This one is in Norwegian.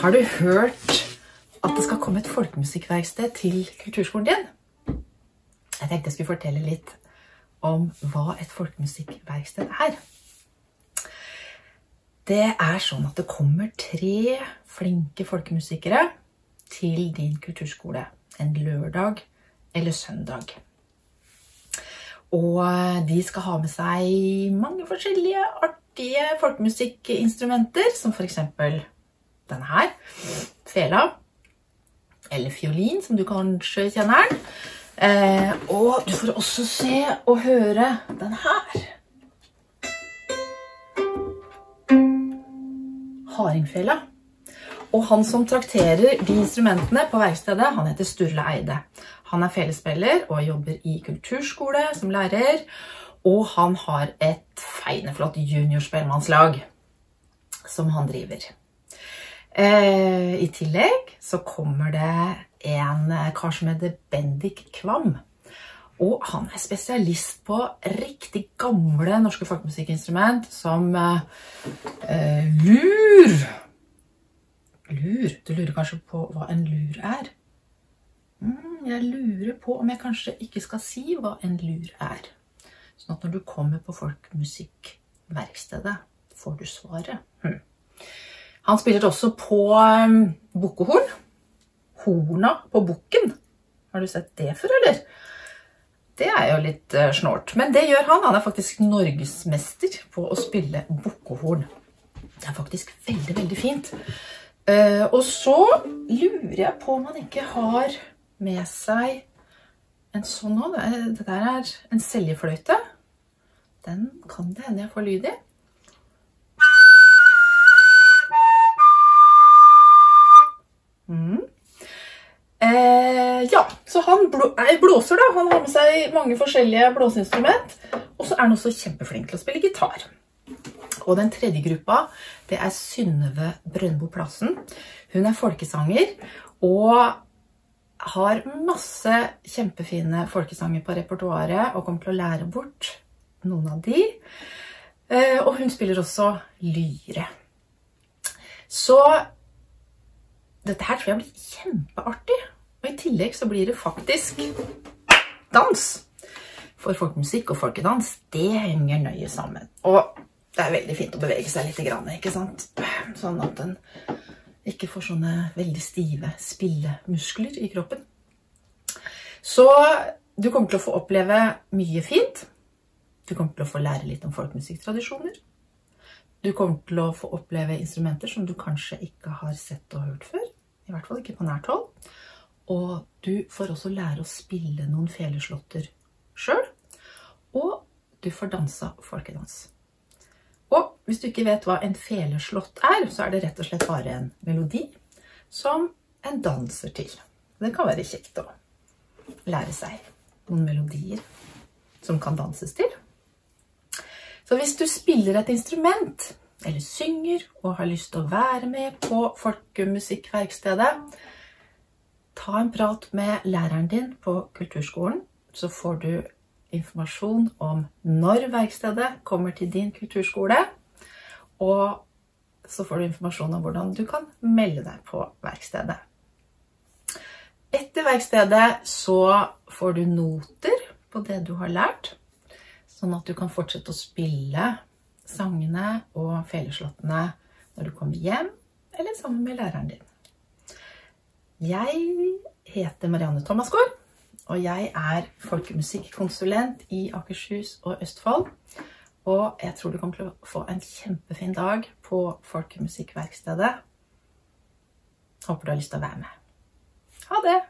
Har du hørt at det skal komme et folkemusikkverksted til kulturskolen din? Jeg tenkte jeg skulle fortelle litt om hva et folkemusikkverksted er. Det er sånn at det kommer tre flinke folkemusikere til din kulturskole en lørdag eller søndag. Og de skal ha med seg mange forskjellige artige folkemusikkinstrumenter, som for denne her, fela, eller fiolin, som du kanskje kjenner den. Eh, og du får også se og høre den her. Hardingfela. Og han som trakterer de instrumentene på verkstedet, han heter Sturle Eide. Han er felespiller og jobber i kulturskole som lærer. Og han har et feineflott juniorspellemannslag som han driver. Eh, I tillegg så kommer det en kar som heter Bendik Kvam. Og han er spesialist på riktig gamle norske folkemusikkinstrument som eh, lur. Lur? Du lurer kanskje på hva en lur er? Mm, jeg lurer på om jeg kanskje ikke skal si hva en lur er. Sånn at når du kommer på folkemusikkverkstedet, får du svaret. Hm. Han spiller også på um, bukkehorn. Horna på bukken. Har du sett det før, eller? Det er jo litt uh, snålt. Men det gjør han. Han er faktisk norgesmester på å spille bukkehorn. Det er faktisk veldig, veldig fint. Uh, og så lurer jeg på om han ikke har med seg en sånn òg. Det der er en seljefløyte. Den kan det hende jeg får lyd i. Eh, ja, så han blå, nei, blåser da. Han har med seg mange forskjellige blåseinstrument. Og så er han også kjempeflink til å spille gitar. Og den tredje gruppa, det er Synnøve Brøndbo Plassen. Hun er folkesanger og har masse kjempefine folkesanger på repertoaret og kommer til å lære bort noen av de. Eh, og hun spiller også lyre. Så dette her tror jeg blir kjempeartig. Og i tillegg så blir det faktisk dans. For folkemusikk og folkedans, det henger nøye sammen. Og det er veldig fint å bevege seg litt, ikke sant? Sånn at en ikke får sånne veldig stive spillemuskler i kroppen. Så du kommer til å få oppleve mye fint. Du kommer til å få lære litt om folkemusikktradisjoner. Du kommer til å få oppleve instrumenter som du kanskje ikke har sett og hørt før. I hvert fall ikke på nært hold. Og du får også lære å spille noen feleslåtter sjøl. Og du får dansa folkedans. Og hvis du ikke vet hva en feleslått er, så er det rett og slett bare en melodi som en danser til. Det kan være kjekt å lære seg noen melodier som kan danses til. Så hvis du spiller et instrument, eller synger, og har lyst til å være med på folkemusikkverkstedet, ta en prat med læreren din på kulturskolen, så får du informasjon om når verkstedet kommer til din kulturskole, og så får du informasjon om hvordan du kan melde deg på verkstedet. Etter verkstedet så får du noter på det du har lært, sånn at du kan fortsette å spille sangene og feleslåttene når du kommer hjem, eller sammen med læreren din. Jeg heter Marianne Thomasgaard, og jeg er folkemusikkonsulent i Akershus og Østfold. Og jeg tror du kommer til å få en kjempefin dag på Folkemusikkverkstedet. Håper du har lyst til å være med. Ha det!